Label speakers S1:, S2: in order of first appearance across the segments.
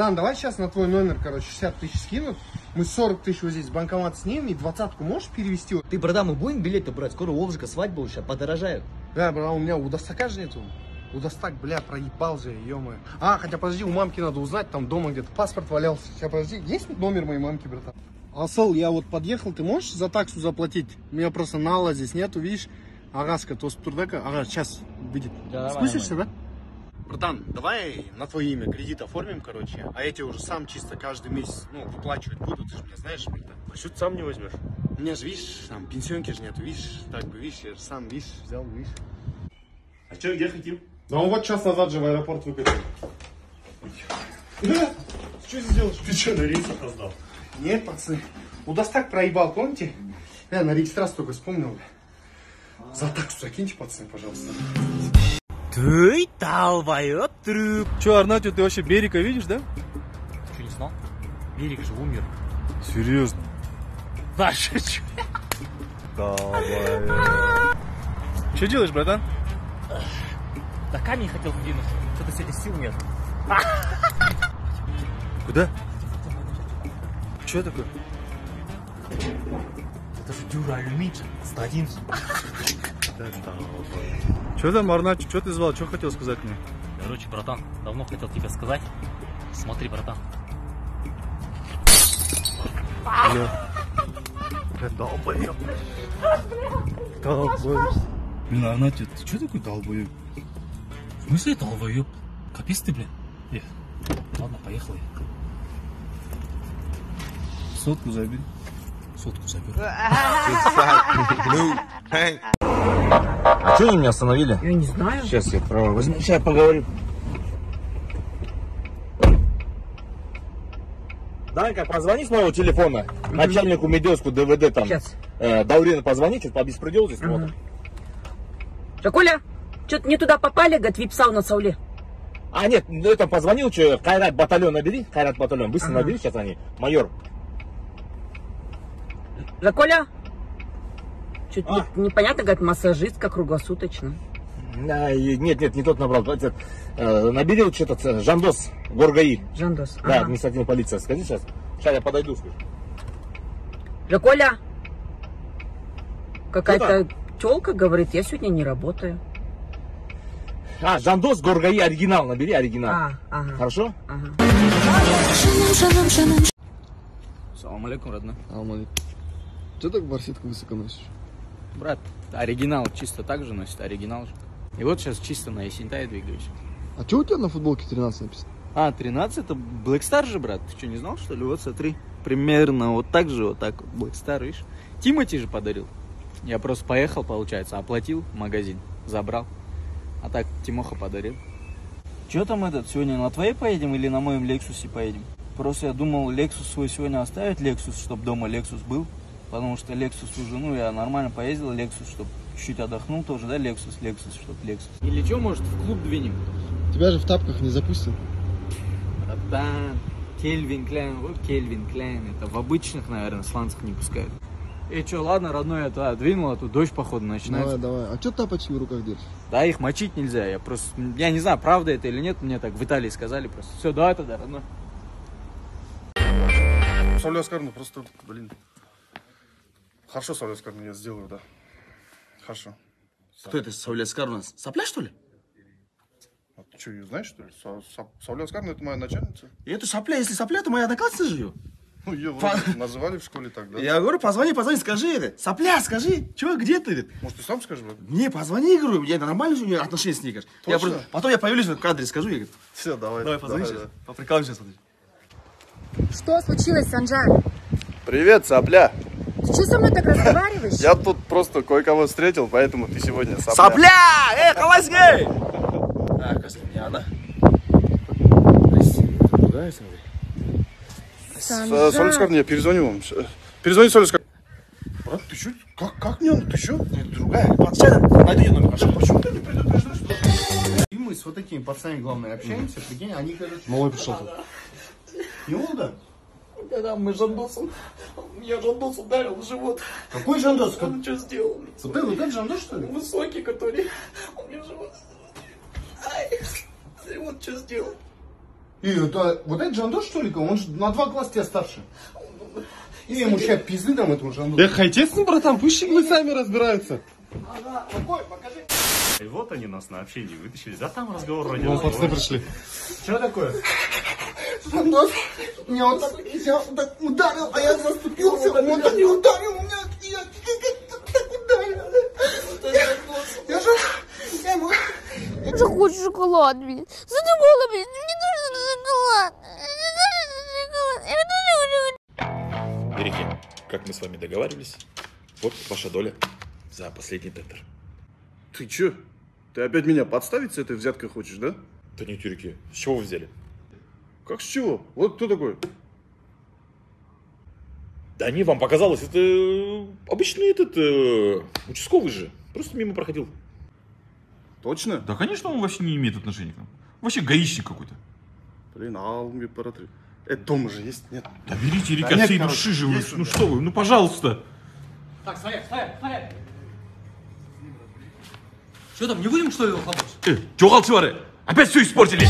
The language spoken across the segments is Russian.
S1: Братан, давай сейчас на твой номер, короче, 60 тысяч скинут. Мы 40 тысяч вот здесь банкомат снимем, и двадцатку можешь перевести?
S2: Ты, братан, мы будем билеты брать? Скоро у Волжика свадьба уже, подорожают.
S1: Да, братан, у меня у Достака же нету. У Достак, бля, проебал же, ё А, хотя подожди, у мамки надо узнать, там дома где-то паспорт валялся. Сейчас, подожди, есть номер моей мамки, братан? Асыл, я вот подъехал, ты можешь за таксу заплатить? У меня просто нала здесь нету, видишь? Агаска, то турдака. Ага, сейчас выйдет.
S2: Да, давай,
S1: Спустишься, да? Братан, давай на твое имя кредит оформим, короче, а я тебе уже сам чисто каждый месяц, ну, выплачивать буду, ты же меня знаешь, братан.
S3: А что ты сам не возьмешь?
S1: У меня же, видишь, там пенсионки же нету, видишь, так бы, видишь, я же сам, видишь, взял, видишь.
S3: А что, где хотим?
S1: Да он вот час назад же в аэропорт выкатил.
S3: Что сделаешь? Ты что, на рейс опоздал?
S1: Нет, пацаны, у Достак проебал, помните? Я на регистрацию только вспомнил. За таксу закиньте, пацаны, пожалуйста.
S2: Ты долбоёб трюк.
S4: Че, Арнатью, ты вообще Берика видишь, да?
S2: Что, не знал? Берег же умер.
S4: Серьезно?
S2: Да, шучу.
S4: Что делаешь, братан?
S2: Да камень хотел вдвинуть. Что-то сегодня сил нет.
S4: Куда? Что такое?
S2: Это же дюра алюминий. 111.
S4: Что там, Арнатью, что ты звал? Что хотел сказать мне?
S2: Короче, братан, давно хотел тебе сказать. Смотри, братан.
S4: Долбоёб. Долбоёб. Блин, Арнатью, ты что такой долбоёб?
S2: В смысле долбоёб? Капец ты, блин. Э, ладно, поехали.
S4: Сотку забери.
S2: Сотку заберу.
S5: А что они меня остановили?
S6: Я не знаю.
S5: Сейчас я право возьму, сейчас поговорим. Данька, позвони с моего телефона начальнику Медеску ДВД там.
S6: Сейчас.
S5: Э, Даурина позвони, что-то по беспределу здесь смотрит.
S6: Коля, что-то не туда попали, говорит, вип-сау на Сауле.
S5: А, нет, ну это позвонил, что Кайрат батальон набери, Кайрат батальон, быстро
S6: Ага.
S5: набери, сейчас они, майор.
S6: Коля, что-то
S5: А.
S6: не- непонятно, говорит, массажистка круглосуточно.
S5: А, нет, нет, не тот набрал, этот, э, набери вот что-то, э, Жандос, Горгаи.
S6: Жандос.
S5: Да,
S6: Ага.
S5: административная полиция, скажи сейчас. Сейчас я подойду, скажу.
S6: Коля, какая-то телка говорит, я сегодня не работаю.
S5: А, Жандос, Горгаи, оригинал, набери оригинал.
S6: А, ага,
S5: Хорошо?
S6: ага.
S7: Салам алейкум, родной.
S1: Алмалик. Что так барсетку высоко носишь?
S7: Брат, оригинал чисто так же носит, оригинал же. И вот сейчас чисто на Есентай двигаюсь.
S1: А что у тебя на футболке 13 написано?
S7: А, 13 это Black Star же, брат. Ты что, не знал, что ли? Вот смотри. Примерно вот так же, вот так вот. Black Star, видишь? Тимати же подарил. Я просто поехал, получается, оплатил магазин, забрал. А так Тимоха подарил. Че там этот, сегодня на твоей поедем или на моем Лексусе поедем? Просто я думал Лексус свой сегодня оставить, Лексус, чтобы дома Лексус был. Потому что Лексус уже, ну, я нормально поездил, Лексус, чтобы чуть-чуть отдохнул тоже, да, Лексус, Лексус, чтобы Лексус. Или что, может, в клуб двинем?
S1: Тебя же в тапках не запустят.
S7: Братан, Кельвин Кляйн, вот Кельвин Кляйн, это в обычных, наверное, сланцах не пускают. И что, ладно, родной, я туда двинул, а тут дождь, походу, начинается.
S1: давай. А что тапочки в руках держишь?
S7: Да, их мочить нельзя, я просто, я не знаю, правда это или нет, мне так в Италии сказали просто. Все, давай тогда, родной.
S1: Сауле Оскаровна, просто, блин. Хорошо, Сауле Оскаровна, я сделаю, да. Хорошо.
S5: Кто это, Сауле Скару Сопля, что ли?
S1: А ты что, ее знаешь, что ли? Са- Са- Оскаровна, это моя начальница.
S5: И эту сопля, если сопля, то моя одноклассница же ее.
S1: Ну, ее вроде называли в школе так, да?
S5: Я говорю, позвони, позвони, скажи это. Сопля, скажи, че, где ты? говорит.
S1: Может, ты сам скажешь, брат?
S5: Не, позвони, говорю, я нормально же у нее отношения с ней, говорит. Я
S1: Точно?
S5: просто- потом я появлюсь в кадре, скажу, я говорю,
S1: Все, давай.
S5: давай позвони сейчас, поприкалываемся, смотри.
S8: Что случилось, Санжар?
S9: Привет, сопля.
S8: Что со мной так разговариваешь?
S9: Я тут просто кое-кого встретил, поэтому ты сегодня сопля.
S5: Сопля! Эй, халасгей! А, не она. Настя, это другая, смотри.
S1: Са- Сауле Оскаровна, я перезвоню вам. Э, Перезвони Оскаровна. Брат, ты что? Как, как не он? Ты что?
S5: Это другая. Подчай, найди ее номер?
S1: Почему ты не предупреждаешь? И мы с вот такими пацанами, главное, общаемся, прикинь, они, короче... Малой пришел тут. Не он, да?
S7: Да, мы Жандосом, меня Жандос ударил в живот.
S1: Какой Жандос? Как-
S7: Он что сделал?
S1: Вот это, вот это Жандос, что ли?
S7: Высокий, который, он мне в живот. Ай, ты вот что сделал.
S1: И это, вот этот Жандос, что ли, он же на два класса тебя старше. И ему сейчас пизды дам этому Жандосу.
S9: Да естественно, братан, пусть вы сами разбираются.
S3: И вот они нас на общение вытащили. А там разговор вроде разговор.
S9: пацаны пришли.
S3: Что такое?
S1: Жандос меня вот так, я вот так ударил, а я заступился, он так не ударил меня, я так ударил. Я же, я ему...
S10: Я же хочу шоколад, блин. Задумала, блин. Мне нужен шоколад. Мне нужен шоколад.
S11: Береги, как мы с вами договаривались, вот ваша доля за последний тендер.
S9: Ты чё? Ты опять меня подставить с этой взяткой хочешь, да?
S11: Да не тюрьки, с чего вы взяли?
S9: Как с чего? Вот кто такой?
S11: Да не, вам показалось, это э, обычный этот, э, участковый же, просто мимо проходил.
S9: Точно?
S11: Да, конечно, он вообще не имеет отношения к нам. Вообще гаишник какой-то.
S9: Блин, алми паратри. Это дома же есть, нет?
S11: Да берите,
S9: Да
S11: река,
S9: нет,
S11: всей
S9: короче,
S11: души же, вы,
S9: есть
S11: ну
S9: уже.
S11: что вы, ну пожалуйста.
S2: Так, стоять, стоять, стоять. Что там, не будем что ли его хлопать?
S11: Э, чё? Опять все испортили?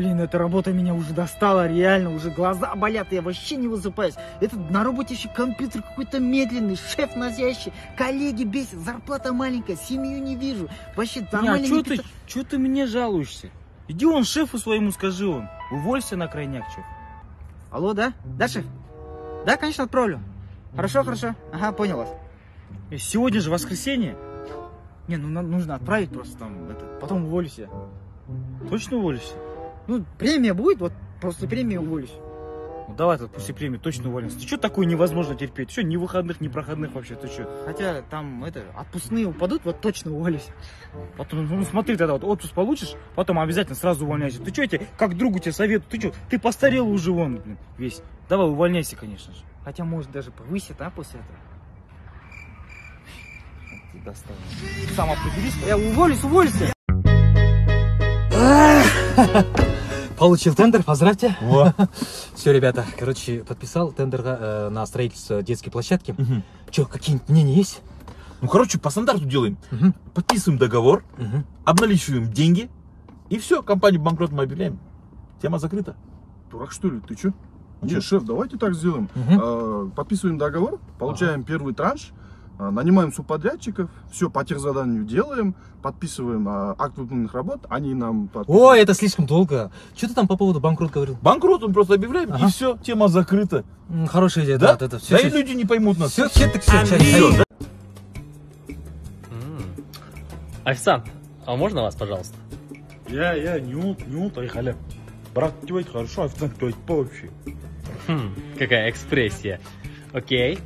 S12: Блин, эта работа меня уже достала, реально, уже глаза болят, я вообще не высыпаюсь. Этот на работе еще компьютер какой-то медленный, шеф назящий, коллеги бесит, зарплата маленькая, семью не вижу. Вообще
S7: Не,
S12: нормально
S7: а
S12: не
S7: что ты, чё ты мне жалуешься? Иди он шефу своему скажи он. Уволься на крайняк, чё.
S12: Алло, да? Да, шеф? Да, конечно, отправлю. Хорошо, хорошо. Ага, понял вас.
S7: Э, Сегодня же воскресенье.
S12: Не, ну нужно отправить просто там, это, потом уволюсь я.
S7: Точно уволишься?
S12: Ну, премия будет, вот после премии уволюсь.
S7: Ну давай тут после премии точно уволимся. Ты что такое невозможно терпеть? Что, ни выходных, ни проходных вообще, ты что?
S12: Хотя там, это, отпускные упадут, вот точно уволюсь.
S7: Потом, ну смотри, тогда вот отпуск получишь, потом обязательно сразу увольняйся. Ты что, я тебе, как другу тебе советую, ты что, ты постарел уже вон, блин, весь. Давай, увольняйся, конечно же.
S12: Хотя, может, даже повысит, а, после этого.
S7: Ты достал.
S12: Сам определись. Я уволюсь, уволюсь.
S2: Получил тендер, поздравьте. Все, ребята, короче, подписал тендер э, на строительство детской площадки. Че, какие мнения есть?
S11: Ну, короче, по стандарту делаем. Подписываем договор, обналичиваем деньги, и все, компанию банкротом объявляем. Тема закрыта.
S9: Дурак что ли, ты чё?
S11: Чё?
S9: Не, шеф, давайте так сделаем. А, Подписываем договор, получаем первый транш, нанимаем субподрядчиков, все по техзаданию делаем, подписываем а, акт выполненных работ, они нам подписывают.
S2: Ой, это слишком долго. Что ты там по поводу банкрот говорил?
S11: Банкротом просто объявляем,
S2: Ага.
S11: и все, тема закрыта.
S2: Хорошая идея,
S11: Да?
S2: да, это
S11: Да
S2: все.
S11: и люди не поймут нас.
S2: Все, все, так все,
S11: Всё, да?
S13: Официант, а можно вас, пожалуйста?
S4: Я, я, не он, Айхаля. Брат, девайте хорошо, официант, кто по вообще.
S13: Хм, какая экспрессия. Окей.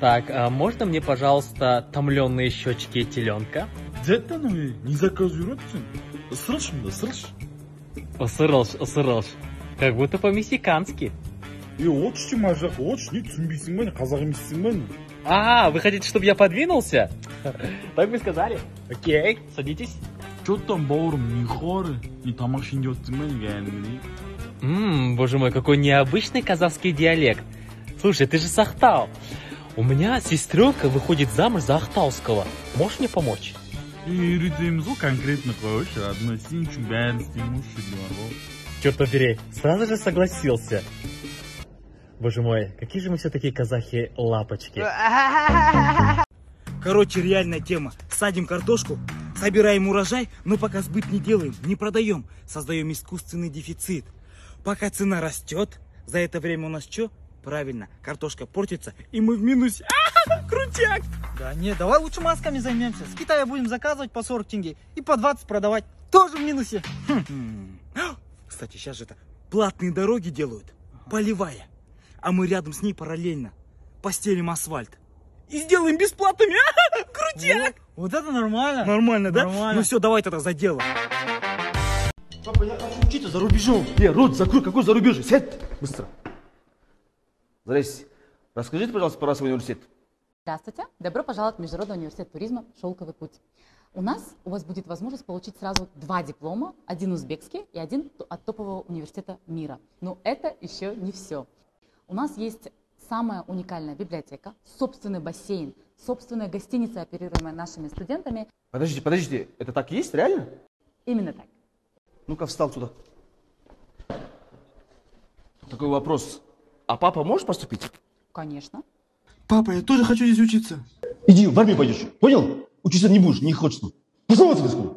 S13: Так, а можно мне, пожалуйста, томленные щечки теленка?
S4: Это ну, не заказывай родственник. Срочно, да, срочно.
S13: Осырылш, осырылш. Как будто по-мексикански.
S4: И отче мажақ, отче, не түсінбейсің ба не қазақ емессің ба не
S13: А, вы хотите, чтобы я подвинулся? Так вы сказали. Окей, садитесь.
S4: че там бауырым не хоры не тамақ ішейін деп отырсың ба не кәдімгідей
S13: Ммм, боже мой, какой необычный казахский диалект. Слушай, ты же с Ахтау. У меня сестренка выходит замуж за Ахтауского. Можешь мне помочь?
S4: и үйретеміз ғой конкретно қойшы родной сен үшін бәрін істеймін ғой бар ғой
S13: Черт побери, сразу же согласился. Боже мой, какие же мы все-таки казахи-лапочки.
S12: Короче, реальная тема. Садим картошку, собираем урожай, но пока сбыт не делаем, не продаем. Создаем искусственный дефицит. Пока цена растет, за это время у нас что? Правильно, картошка портится, и мы в минусе. А, крутяк! Да нет, давай лучше масками займемся. С Китая будем заказывать по 40 тенге и по 20 продавать. Тоже в минусе. Хм. Кстати, сейчас же это платные дороги делают. Полевая. А мы рядом с ней параллельно постелим асфальт. И сделаем бесплатными. А, Крутяк! Вот, это нормально. Нормально, да?
S2: Нормально.
S12: Ну все, давай тогда за дело.
S14: Папа, я хочу учиться за рубежом. Э, рот закрой, какой за рубеж? Сядь, быстро. Здрасте. Расскажите, пожалуйста, про свой университет.
S15: Здравствуйте! Добро пожаловать в Международный университет туризма «Шелковый путь». У нас у вас будет возможность получить сразу два диплома, один узбекский и один от топового университета мира. Но это еще не все. У нас есть самая уникальная библиотека, собственный бассейн, собственная гостиница, оперируемая нашими студентами.
S14: Подождите, подождите, это так есть, реально?
S15: Именно так.
S14: Ну-ка, встал сюда. Такой вопрос. А папа может поступить?
S15: Конечно.
S14: Папа, я тоже хочу здесь учиться. Иди в армию пойдешь, понял? Учиться не будешь, не хочется. Пошел отсюда, скоро.